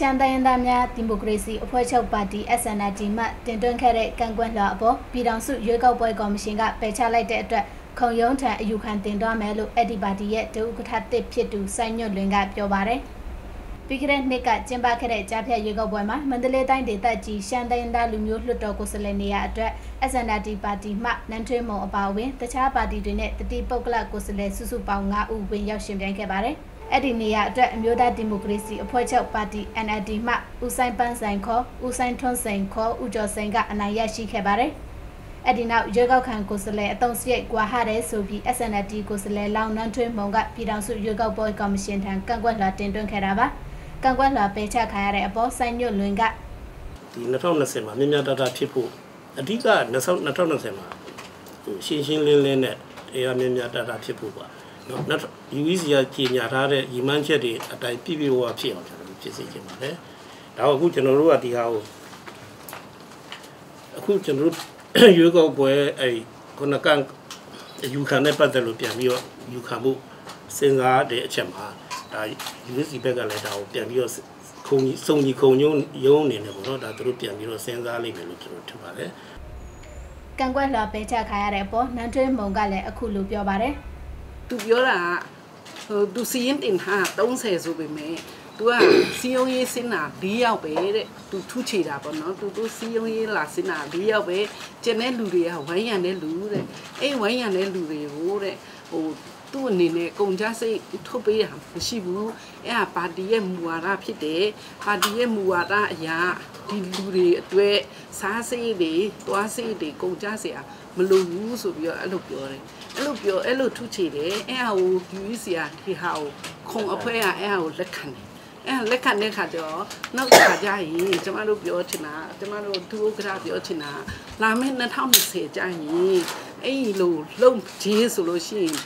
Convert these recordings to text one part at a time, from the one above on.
ရှမ်းတိုင်းရင်းသားများဒီမိုကရေစီအဖွဲ့ချုပ်ပါတီ SNLD မှတင်သွင်းခဲ့တဲ့ကန့်ကွက်လွှာအပေါ်ပြည်ထောင်စုရွေးကောက်ပွဲကော်မရှင်ကပယ်ချလိုက်တဲ့အတွက်ခုံရုံးထံအယူခံတင်သွားမယ်လို့အဲ့ဒီပါတီရဲ့ဒုဥက္ကဋ္ဌတစ်ဖြစ်သူစိုင်းညွတ်လွင်ကပြောပါတယ်။ပြီးခဲ့တဲ့နှစ်ကကျင်းပခဲ့တဲ့ကြားဖြတ်ရွေးကောက်ပွဲမှာမန္တလေးတိုင်းဒေသကြီးရှမ်းတိုင်းသားလူမျိုးလွှတ်တော်ကိုယ်စားလှယ်နေရာအတွက် SNLD ပါတီမှနန်းထွေးမုံအပါအဝင်တခြားပါတီတွေနဲ့တတိပုဂ္ဂလကိုယ်စားလှယ်စုစုပေါင်း9ဦးဝင်ရောက်ရှင်ပြိုင်ခဲ့ပါတယ်။ အဲ့ဒီနေရာအတွက်အမျိုးသားဒီမိုကရေစီအဖွဲ့ချုပ်ပါတီ NLD မှဦးဆိုင်ပန်းဆိုင်ခေါ်ဦးဆိုင်ထွန်းစိန်ခေါ်ဦးကျော်စိန်ကအနိုင်ရရှိခဲ့ပါတယ်။အဲ့ဒီနောက်ရွေးကောက်ခံကိုယ်စားလှယ်အတုံးစရိတ်ကွာဟတဲ့ဆိုပြီး SNLD ကိုယ်စားလှယ်လောင်နှန်းထွေးမုံကပြည်ထောင်စုရွေးကောက်ပွဲကော်မရှင်ထံကန့်ကွက်လွှာတင်သွင်းခဲ့တာပါ။ကန့်ကွက်လွှာပယ်ချခံရတဲ့အပေါ်စိုင်းညွတ်လွင်ကဒီ2020မှာမြမြတတဖြစ်ဖို့အဓိက2020မှာရှင်းရှင်းလင်းလင်းနဲ့တရားမြမြတတဖြစ်ဖို့ပါ နော် UEC ကကြီးညာထားတဲ့ညီမှန်းချက်တွေအတိုင်းပြည့်ပြည့်ဝဝဖြစ်အောင်ကျွန်တော်တို့ဖြစ်စေချင်ပါတယ်ဒါတော့အခုကျွန်တော်တို့ကဒီဟာကိုအခုကျွန်တော်တို့ရွေးကောက်ပွဲအဲ့ခုနကန်ယူခံတဲ့ပတ်သက်လို့ပြန်ပြီးတော့ယူခံမှုစဉ်းစားတဲ့အချက်မှာဒါ UEC ဘက်ကလည်းဒါကိုပြန်ပြီးတော့ခုံစုံကြီးခုံညုံရုံးအနေနဲ့ပေါ့နော်ဒါသူတို့ပြန်ပြီးတော့စဉ်းစားလိမ့်မယ်လို့ကျွန်တော်ထင်ပါတယ်ကံကွက်လွှာပေးချခိုင်းရတဲ့အပေါ်နန်းထွေးမုံကလည်းအခုလိုပြောပါတယ် သူပြောတာဟိုသူစီရင်တင်ထား30ဆိုပေမဲ့သူကစီယုံရေးစင်နာ၄ယောက်ပဲတဲ့သူထုချေတာပေါ့နော်သူတို့စီယုံရေးလာစင်နာ၄ယောက်ပဲကျန်တဲ့လူတွေကဝိုင်းရံတဲ့လူတဲ့အဲ့ဝိုင်းရံတဲ့လူတွေကိုတဲ့ဟို သူ့အနေနဲ့ကုန်ကြစိတ်ထုတ်ပေးတာမရှိဘူးအဲ့ဟာပါတီရဲ့မူဝါဒဖြစ်တယ်ပါတီရဲ့မူဝါဒအရာဒီလူတွေအတွက်စားစိတ်တွေသွားစိတ်တွေကုန်ကြစရာမလိုဘူးဆိုပြီးတော့အဲ့လိုပြောတယ်အဲ့လိုပြောအဲ့လိုထုချေတယ်အဲ့ဟာကို UEC ကဒီဟာကိုခုံအဖွဲကအဲ့ဟာကိုလက်ခံတယ်အဲ့လက်ခံတဲ့ခါကျတော့နောက်ခါကျရင်ကျမတို့ပြောချင်တာကျမတို့သူဥက္ကဋ္ဌပြောချင်တာလာမယ့်2020ကျရင်အဲ့ဒီလိုလုံကြီးဆိုလို့ရှိရင်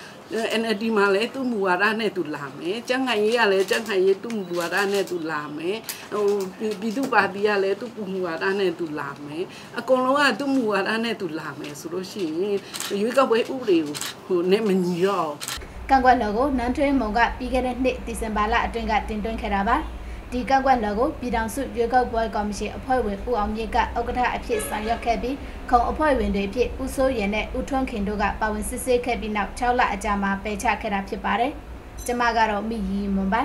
NLD မှာလည်းသူ့မူဝါဒနဲ့သူလာမယ်။ကျန်းခိုင်ရေးကလည်းကျန်းခိုင်ရေးသူ့မူဝါဒနဲ့သူလာမယ်။ဟိုပြည်သူ့ပါတီကလည်းသူ့မူဝါဒနဲ့သူလာမယ်။အကုန်လုံးကသူ့မူဝါဒနဲ့သူလာမယ်ဆိုလို့ရှိရင်ရွေးကောက်ပွဲဥပဒေကိုဟိုနဲ့မညီတော့ကန့်ကွက်လော်ကိုနန်းထွေးမုံကပြီးခဲ့တဲ့နှစ်ဒီဇင်ဘာလအတွင်းကတင်သွင်းခဲ့တာပါ။ ဒီကန့်ကွက်လော်ကိုပြည်ထောင်စုရွေးကောက်ပွဲကော်မရှင်အဖွဲ့ဝင်ဦးအောင်မြင့်ကဥက္ကဋ္ဌအဖြစ်ဆောင်ရွက်ခဲ့ပြီးခုံအဖွဲ့ဝင်တွေဖြစ်ဦးစိုးရင်နဲ့ဦးထွန်းခင်တို့ကပါဝင်စစ်ဆေးခဲ့ပြီးနောက်6လအကြာမှာပယ်ချခဲ့တာဖြစ်ပါတယ်။ကျမကတော့မိရီမွန်ပါ